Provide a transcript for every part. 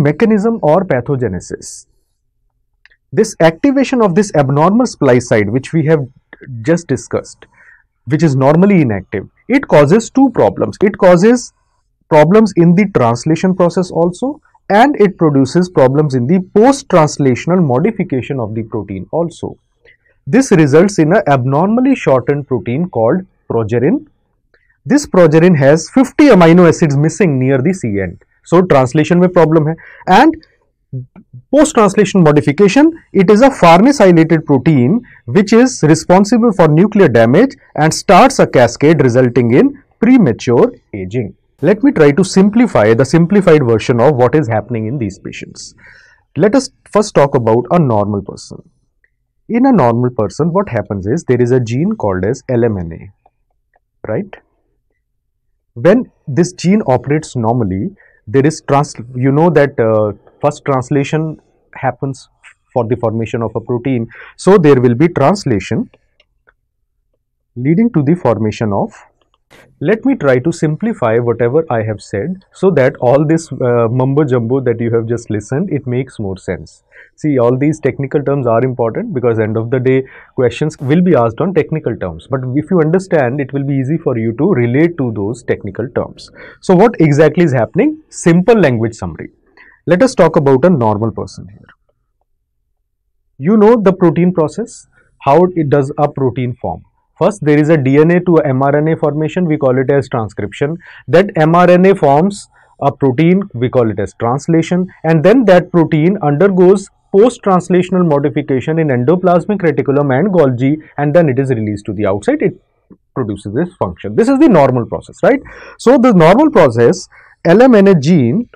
mechanism or pathogenesis. This activation of this abnormal splice site which we have just discussed, which is normally inactive, it causes two problems. It causes problems in the translation process also and it produces problems in the post-translational modification of the protein also. This results in an abnormally shortened protein called progerin. This progerin has 50 amino acids missing near the C end. So, translation में problem and post translation modification it is a farnesylated protein which is responsible for nuclear damage and starts a cascade resulting in premature aging. Let me try to simplify the simplified version of what is happening in these patients. Let us first talk about a normal person. In a normal person, what happens is there is a gene called as LMNA, right? When this gene operates normally, there is trans, you know that uh, first translation happens for the formation of a protein. So, there will be translation leading to the formation of let me try to simplify whatever I have said so that all this uh, mumbo jumbo that you have just listened, it makes more sense. See, all these technical terms are important because end of the day, questions will be asked on technical terms. But if you understand, it will be easy for you to relate to those technical terms. So, what exactly is happening? Simple language summary. Let us talk about a normal person here. You know the protein process, how it does a protein form First, there is a DNA to mRNA formation, we call it as transcription. That mRNA forms a protein, we call it as translation and then that protein undergoes post-translational modification in endoplasmic reticulum and Golgi and then it is released to the outside. It produces this function. This is the normal process, right? So, the normal process LMNA gene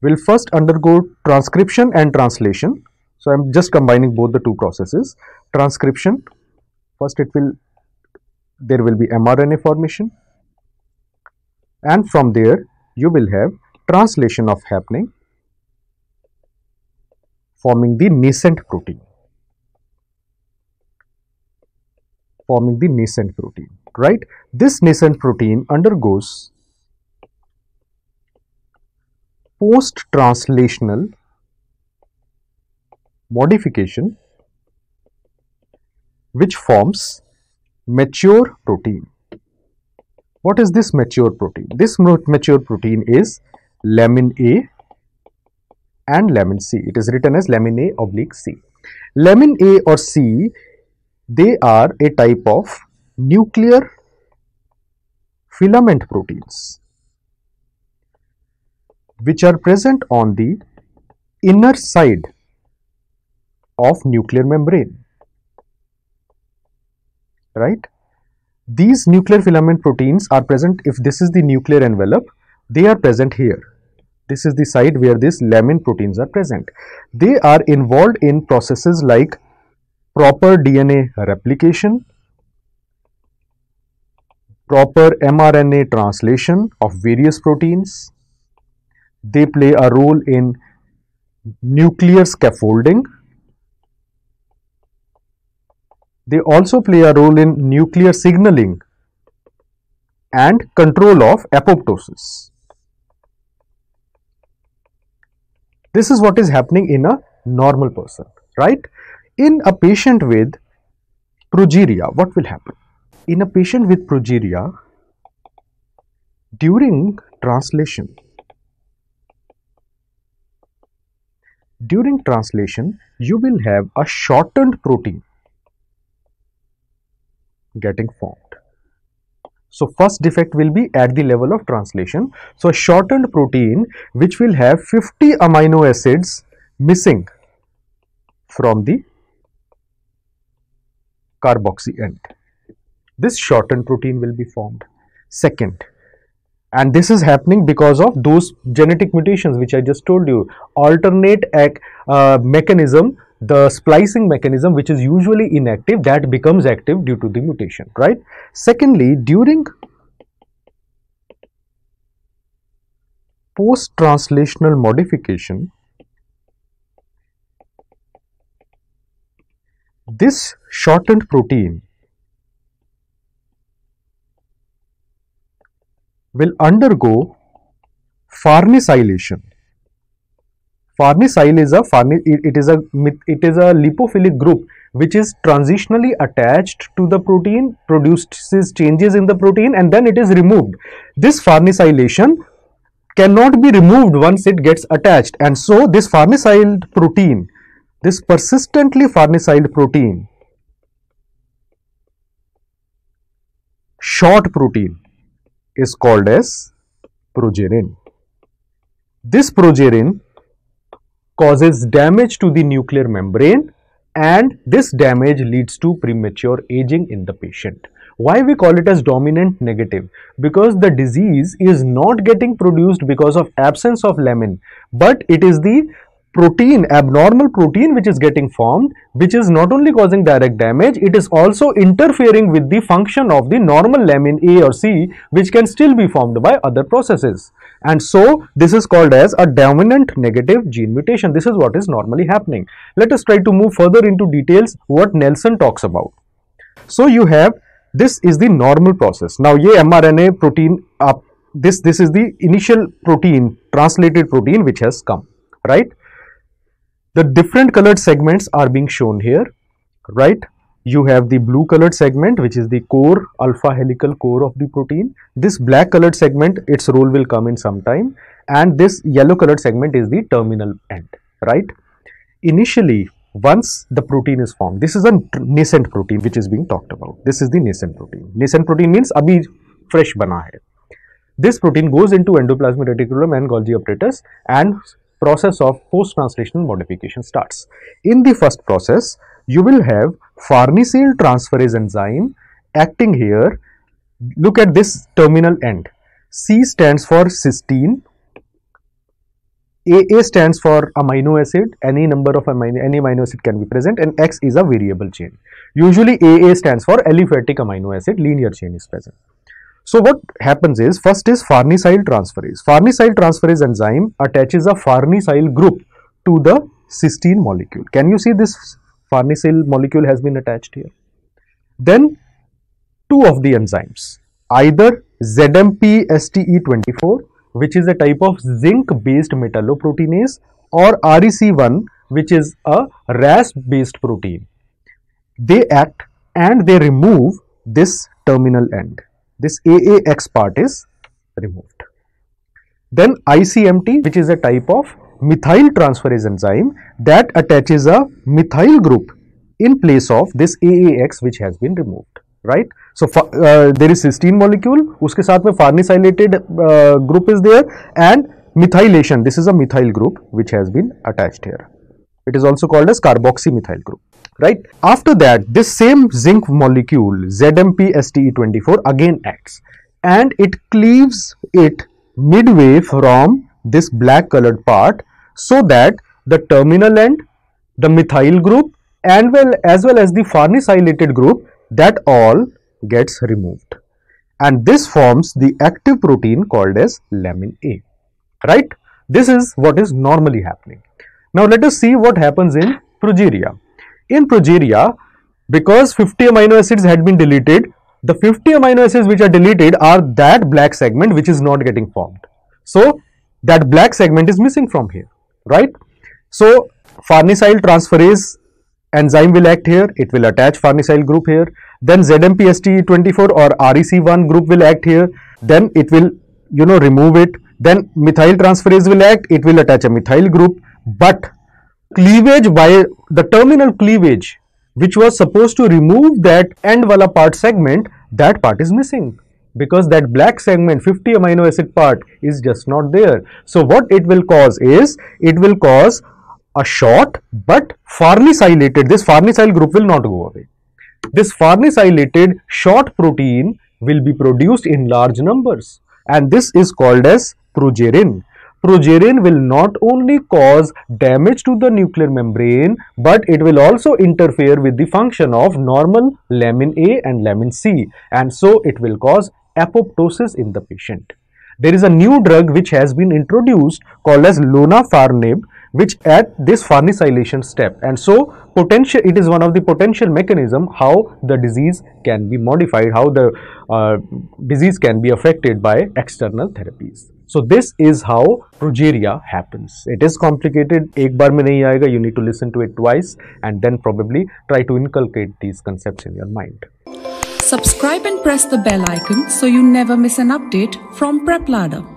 will first undergo transcription and translation. So, I am just combining both the two processes. Transcription first it will there will be mRNA formation. And from there you will have translation of happening forming the nascent protein. Forming the nascent protein right? This nascent protein undergoes post translational modification which forms mature protein. What is this mature protein? This mature protein is lamin A and lamin C. It is written as lamin A oblique C. Lamin A or C, they are a type of nuclear filament proteins which are present on the inner side of nuclear membrane right? These nuclear filament proteins are present if this is the nuclear envelope, they are present here. This is the site where these lamin proteins are present. They are involved in processes like proper DNA replication, proper mRNA translation of various proteins. They play a role in nuclear scaffolding they also play a role in nuclear signaling and control of apoptosis. This is what is happening in a normal person, right? In a patient with progeria, what will happen? In a patient with progeria, during translation, during translation, you will have a shortened protein getting formed. So, first defect will be at the level of translation. So, a shortened protein which will have 50 amino acids missing from the carboxy end. This shortened protein will be formed. Second, and this is happening because of those genetic mutations which I just told you, alternate uh, mechanism the splicing mechanism which is usually inactive that becomes active due to the mutation right? Secondly during post translational modification this shortened protein will undergo farnesylation Farnesyl is a it is a it is a lipophilic group which is transitionally attached to the protein, produces changes in the protein and then it is removed. This farnesylation cannot be removed once it gets attached and so this farnesyled protein, this persistently farnesyled protein, short protein is called as progerin. This progerin causes damage to the nuclear membrane and this damage leads to premature aging in the patient. Why we call it as dominant negative? Because the disease is not getting produced because of absence of lamin, but it is the protein, abnormal protein which is getting formed, which is not only causing direct damage, it is also interfering with the function of the normal lamin A or C, which can still be formed by other processes. And so, this is called as a dominant negative gene mutation. This is what is normally happening. Let us try to move further into details what Nelson talks about. So, you have this is the normal process. Now, ye mRNA protein up this this is the initial protein translated protein which has come right the different colored segments are being shown here, right? You have the blue colored segment which is the core alpha helical core of the protein. This black colored segment its role will come in some time and this yellow colored segment is the terminal end, right? Initially once the protein is formed, this is a nascent protein which is being talked about. This is the nascent protein. Nascent protein means abhi fresh bana hai. This protein goes into endoplasmic reticulum and Golgi apparatus and process of post-translational modification starts. In the first process, you will have farnesyl transferase enzyme acting here. Look at this terminal end. C stands for cysteine, AA stands for amino acid, any number of amino, any amino acid can be present and X is a variable chain. Usually AA stands for aliphatic amino acid, linear chain is present. So what happens is first is farnesyl transferase. Farnesyl transferase enzyme attaches a farnesyl group to the cysteine molecule. Can you see this farnesyl molecule has been attached here? Then two of the enzymes either ZMP-STE24 which is a type of zinc based metalloproteinase or REC1 which is a RAS based protein. They act and they remove this terminal end this AAX part is removed. Then ICMT which is a type of methyl transferase enzyme that attaches a methyl group in place of this AAX which has been removed right. So, uh, there is cysteine molecule uske saath mein farnesylated uh, group is there and methylation this is a methyl group which has been attached here. It is also called as carboxymethyl group right. After that, this same zinc molecule ZMP-STE24 again acts and it cleaves it midway from this black colored part so that the terminal end, the methyl group and well as well as the farnesylated group that all gets removed and this forms the active protein called as lamin A, right. This is what is normally happening. Now let us see what happens in progeria. In progeria, because 50 amino acids had been deleted, the 50 amino acids which are deleted are that black segment which is not getting formed. So, that black segment is missing from here, right? So, farnesyl transferase enzyme will act here, it will attach farnesyl group here, then ZMPST24 or REC1 group will act here, then it will, you know, remove it, then methyl transferase will act, it will attach a methyl group, but cleavage by the terminal cleavage which was supposed to remove that end wala part segment that part is missing because that black segment 50 amino acid part is just not there. So what it will cause is it will cause a short but farnesylated this farnesyl group will not go away. This farnesylated short protein will be produced in large numbers and this is called as progerin progerin will not only cause damage to the nuclear membrane but it will also interfere with the function of normal lamin A and lamin C and so it will cause apoptosis in the patient. There is a new drug which has been introduced called as lonafarnib which at this farnesylation step and so potential it is one of the potential mechanism how the disease can be modified how the uh, disease can be affected by external therapies So this is how progeria happens. It is complicated. एक बार में नहीं आएगा. You need to listen to it twice and then probably try to inculcate these concepts in your mind. Subscribe and press the bell icon so you never miss an update from PrepLadder.